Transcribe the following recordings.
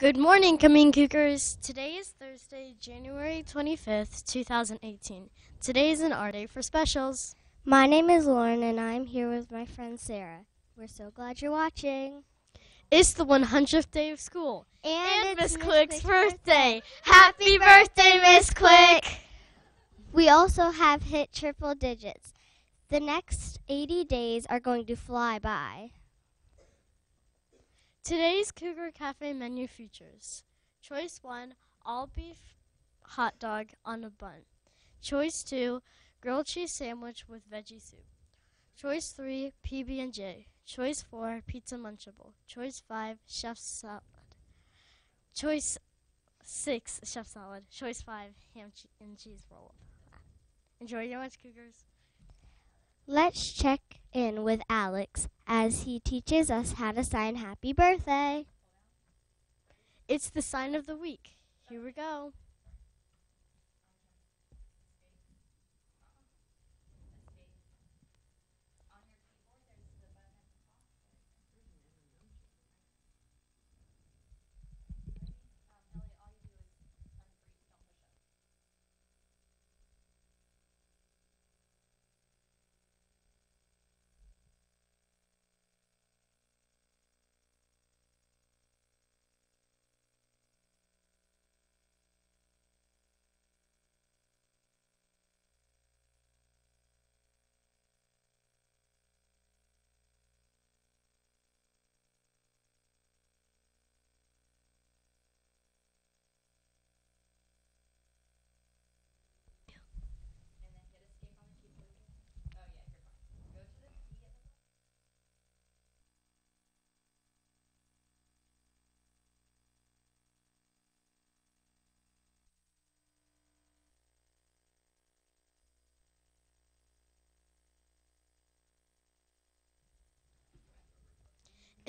Good morning, Cumming Cougars. Today is Thursday, January 25th, 2018. Today is an art day for specials. My name is Lauren, and I'm here with my friend Sarah. We're so glad you're watching. It's the 100th day of school. And, Miss it's Quick's Quick's birthday. Happy birthday, Miss Quick! We also have hit triple digits. The next 80 days are going to fly by. Today's Cougar Cafe menu features Choice 1 all beef hot dog on a bun. Choice 2 grilled cheese sandwich with veggie soup. Choice 3 PB&J. Choice 4 pizza munchable. Choice 5 chef's salad. Choice 6 chef salad. Choice 5 ham che- and cheese roll. Enjoy your lunch, Cougars. Let's check in with Alex as he teaches us how to sign happy birthday. It's the sign of the week. Here we go.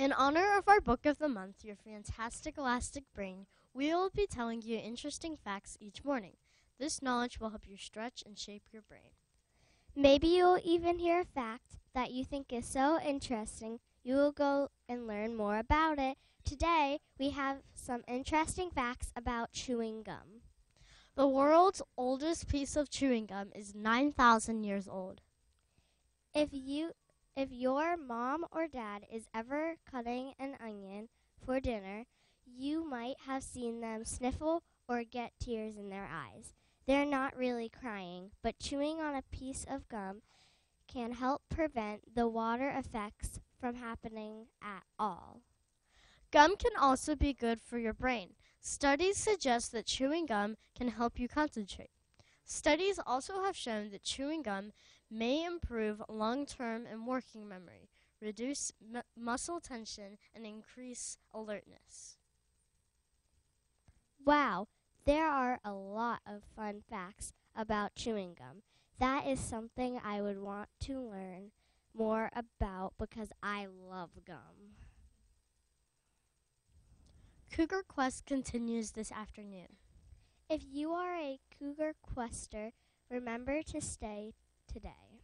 In honor of our book of the month, Your Fantastic Elastic Brain, we will be telling you interesting facts each morning. This knowledge will help you stretch and shape your brain. Maybe you'll even hear a fact that you think is so interesting you will go and learn more about it. Today, we have some interesting facts about chewing gum. The world's oldest piece of chewing gum is 9,000 years old. If you if your mom or dad is ever cutting an onion for dinner, you might have seen them sniffle or get tears in their eyes. They're not really crying, but chewing on a piece of gum can help prevent the water effects from happening at all. Gum can also be good for your brain. Studies suggest that chewing gum can help you concentrate. Studies also have shown that chewing gum may improve long term and working memory, reduce mu- muscle tension, and increase alertness. Wow, there are a lot of fun facts about chewing gum. That is something I would want to learn more about because I love gum. Cougar Quest continues this afternoon. If you are a cougar quester, remember to stay today.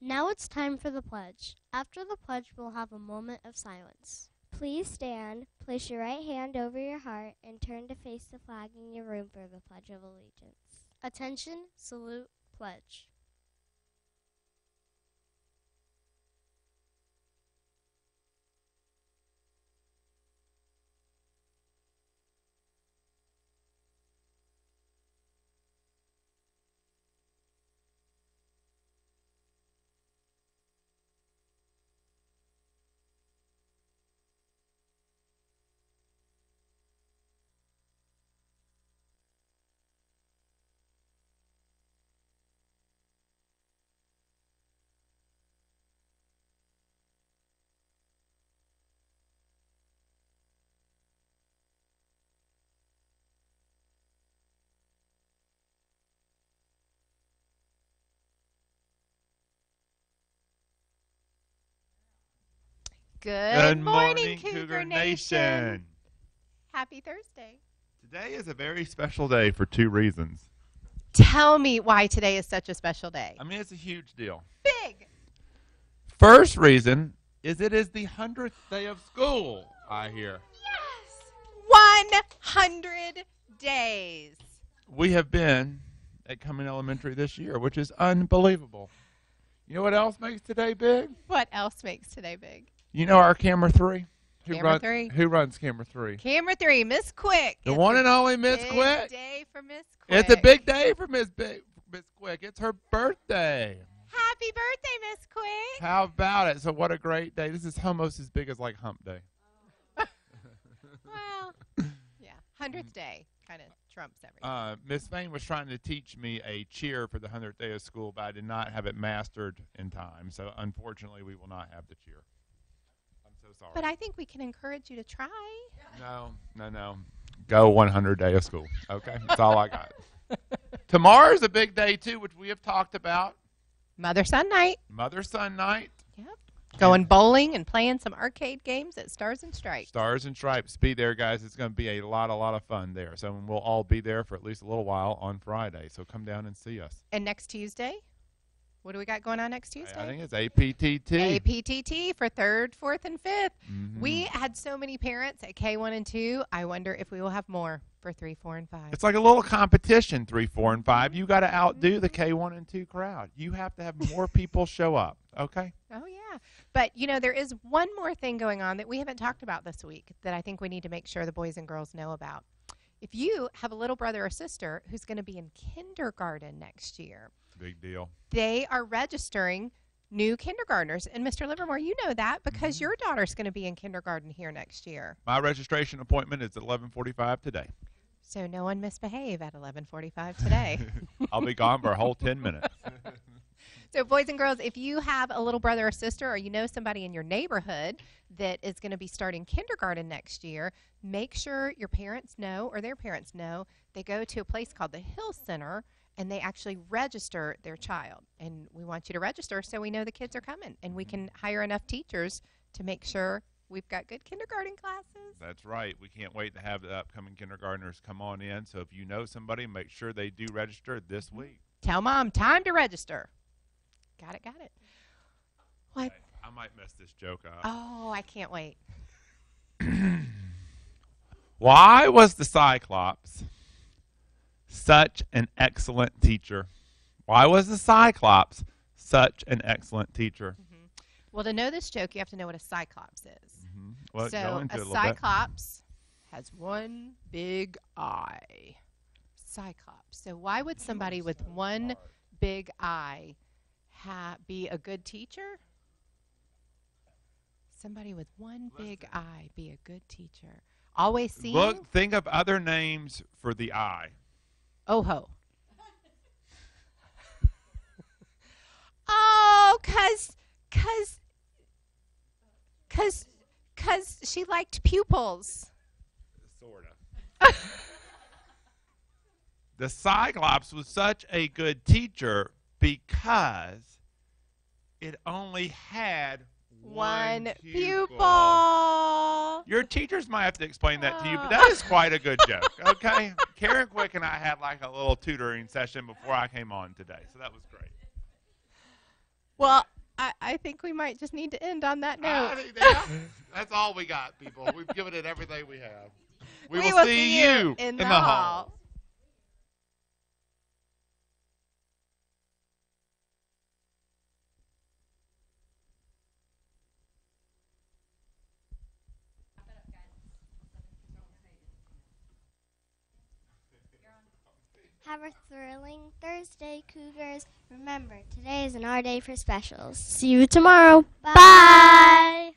Now it's time for the pledge. After the pledge, we'll have a moment of silence. Please stand, place your right hand over your heart, and turn to face the flag in your room for the Pledge of Allegiance. Attention, salute, pledge. Good, morning, Cougar, Nation. Happy Thursday. Today is a very special day for two reasons. Tell me why today is such a special day. I mean, it's a huge deal. Big. First reason is it is the hundredth day of school. I hear Yes! 100 days. we have been at Cumming Elementary this year, which is unbelievable. You know what else makes today big? What else makes today big? You know our camera three. Who Camera run- three? Who runs camera three? Camera 3, Miss Quick. The It's one and only Miss big Quick. day for Miss Quick. It's a big day for Miss Big Miss Quick. It's her birthday. Happy birthday, Miss Quick. How about it? So what a great day. This is almost as big as like hump day. Well, yeah, 100th day kind of trumps everything. Uh, Miss Fain was trying to teach me a cheer for the 100th day of school, but I did not have it mastered in time. So unfortunately, we will not have the cheer. But I think we can encourage you to try. no, no, no. Go 100 day of school. Okay, that's all I got. Tomorrow's a big day too, which we have talked about. Mother Son Night. Mother Son Night. Yep. Going bowling and playing some arcade games at Stars and Stripes. Stars and Stripes. Be there, guys. It's going to be a lot, a lot of fun there. So we'll all be there for at least a little while on Friday. So come down and see us. And next Tuesday, what do we got going on next Tuesday? I think it's APTT. APTT for third, fourth, and 5th. Mhm. We had so many parents at K1 and 2. I wonder if we will have more for 3, 4, and 5. It's like a little competition, three, four, and five. You got to outdo the K1 and 2 crowd. You have to have more people show up. Okay? Oh, yeah. But, you know, there is one more thing going on that we haven't talked about this week that I think we need to make sure the boys and girls know about. If you have a little brother or sister who's going to be in kindergarten next year, Big deal. they are registering new kindergartners. And Mr. Livermore, you know that because Mhm. your daughter's going to be in kindergarten here next year. My registration appointment is at 11:45 today. So no one misbehave at 11:45 today. I'll be gone for a whole 10 minutes. So, boys and girls, if you have a little brother or sister, or you know somebody in your neighborhood that is going to be starting kindergarten next year, make sure your parents know or their parents know. They go to a place called the Hill Center and they actually register their child. And we want you to register so we know the kids are coming and we mm-hmm. can hire enough teachers to make sure we've got good kindergarten classes. That's right. We can't wait to have the upcoming kindergartners come on in. So if you know somebody, make sure they do register this mm-hmm. week. Tell mom, time to register. Got it, got it. What? I might mess this joke up. Oh, I can't wait. Why was the Cyclops such an excellent teacher? Why was the Cyclops such an excellent teacher? Well, to know this joke, you have to know what a cyclops is. Mm-hmm. Well, so a a little cyclops has one big eye. Cyclops. So why would somebody with one big eye ha- be a good teacher? Somebody with one big eye be a good teacher. Always bit. seeing. Look, think of other names for the eye. Oh, cause, cause, cause, cause she liked pupils. Sort of. the Cyclops was such a good teacher because it only had One pupil. pupil. Your teachers might have to explain that to you, but uh. that is quite a good joke. Okay, Karen Quick and I had like a little tutoring session before I came on today, so that was great. Well, I, I think we might just need to end on that note. I that- that's all we got, people. We've given it everything we have. We, We will, see you in the hall. Have a thrilling Thursday, Cougars. Remember, today is an our day for specials. See you tomorrow. Bye. Bye.